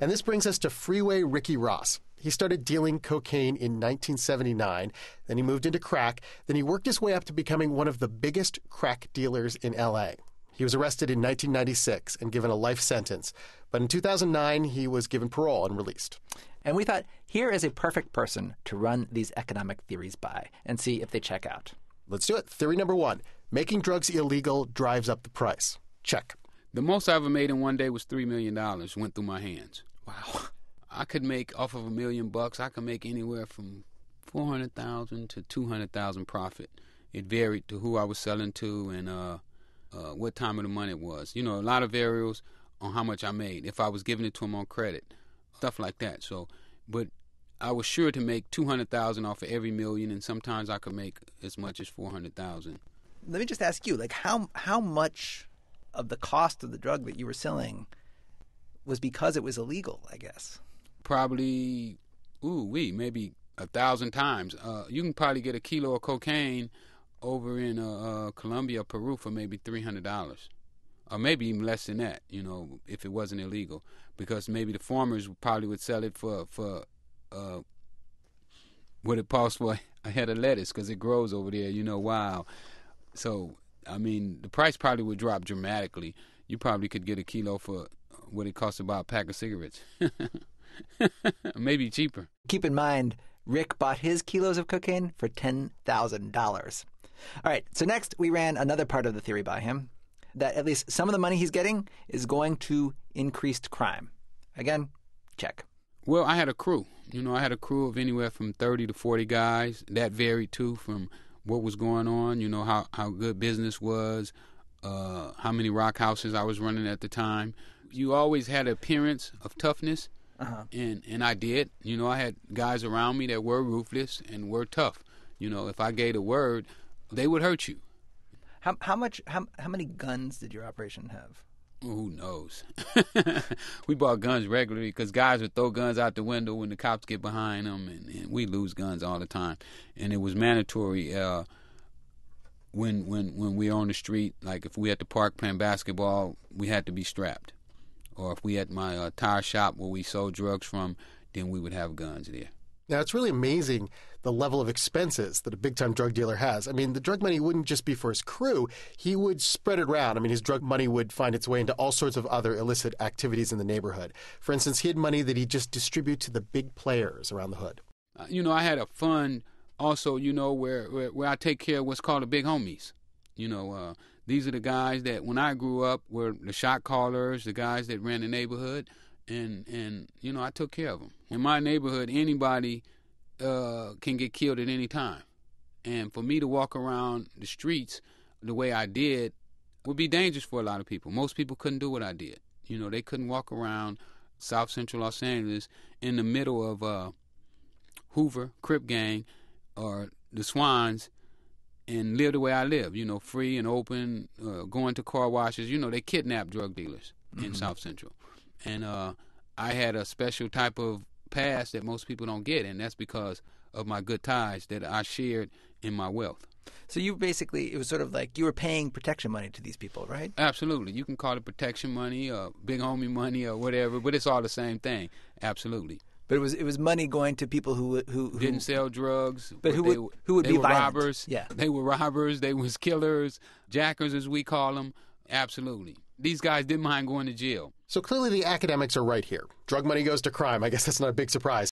And this brings us to Freeway Ricky Ross. He started dealing cocaine in 1979. Then he moved into crack. Then he worked his way up to becoming one of the biggest crack dealers in LA. He was arrested in 1996 and given a life sentence. But in 2009, he was given parole and released. And we thought, here is a perfect person to run these economic theories by and see if they check out. Let's do it. Theory number one making drugs illegal drives up the price. Check. The most I ever made in one day was $3 million, went through my hands. Wow. I could make off of a million bucks, I could make anywhere from 400,000 to 200,000 profit. It varied to who I was selling to and uh, uh, what time of the month it was. You know, a lot of variables on how much I made. If I was giving it to them on credit, stuff like that. So, but I was sure to make 200,000 off of every million and sometimes I could make as much as 400,000. Let me just ask you, like how how much of the cost of the drug that you were selling was because it was illegal, I guess. Probably, ooh, we maybe a thousand times. Uh, you can probably get a kilo of cocaine over in uh, uh, Colombia, Peru for maybe three hundred dollars, or maybe even less than that. You know, if it wasn't illegal, because maybe the farmers probably would sell it for for uh, what it costs for a head of lettuce because it grows over there. You know, wow. So I mean, the price probably would drop dramatically. You probably could get a kilo for what it costs about a pack of cigarettes. Maybe cheaper. Keep in mind, Rick bought his kilos of cocaine for $10,000. All right, so next we ran another part of the theory by him that at least some of the money he's getting is going to increased crime. Again, check. Well, I had a crew. You know, I had a crew of anywhere from 30 to 40 guys. That varied too from what was going on, you know, how, how good business was, uh, how many rock houses I was running at the time. You always had an appearance of toughness, uh-huh. and, and I did. You know, I had guys around me that were ruthless and were tough. You know, if I gave a word, they would hurt you. How, how much, how, how many guns did your operation have? Who knows? we bought guns regularly because guys would throw guns out the window when the cops get behind them, and, and we lose guns all the time. And it was mandatory uh, when when when we were on the street. Like if we at the park playing basketball, we had to be strapped. Or if we at my uh, tire shop where we sold drugs from, then we would have guns there. Now, it's really amazing the level of expenses that a big time drug dealer has. I mean, the drug money wouldn't just be for his crew, he would spread it around. I mean, his drug money would find its way into all sorts of other illicit activities in the neighborhood. For instance, he had money that he'd just distribute to the big players around the hood. Uh, you know, I had a fund also, you know, where, where, where I take care of what's called the big homies. You know, uh, these are the guys that when I grew up were the shot callers, the guys that ran the neighborhood and and you know I took care of them. In my neighborhood, anybody uh, can get killed at any time, and for me to walk around the streets the way I did would be dangerous for a lot of people. Most people couldn't do what I did. You know, they couldn't walk around South Central Los Angeles in the middle of uh, Hoover, Crip Gang, or the Swans, and live the way I live. You know, free and open, uh, going to car washes. You know, they kidnap drug dealers in mm-hmm. South Central and uh, I had a special type of pass that most people don't get, and that's because of my good ties that I shared in my wealth. So you basically, it was sort of like you were paying protection money to these people, right? Absolutely. You can call it protection money or big homie money or whatever, but it's all the same thing. Absolutely. But it was it was money going to people who who, who didn't sell drugs, but, but who they, would who would they be were violent. robbers. Yeah, they were robbers. They was killers, jackers as we call them. Absolutely. These guys didn't mind going to jail. So clearly the academics are right here. Drug money goes to crime. I guess that's not a big surprise.